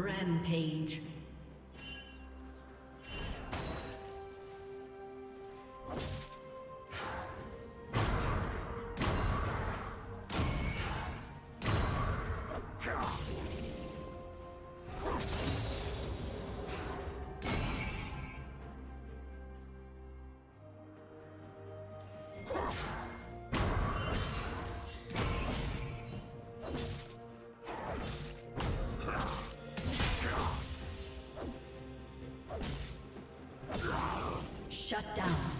Rampage. Shut down.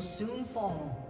Soon fall.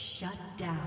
Shut down.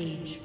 Rampage.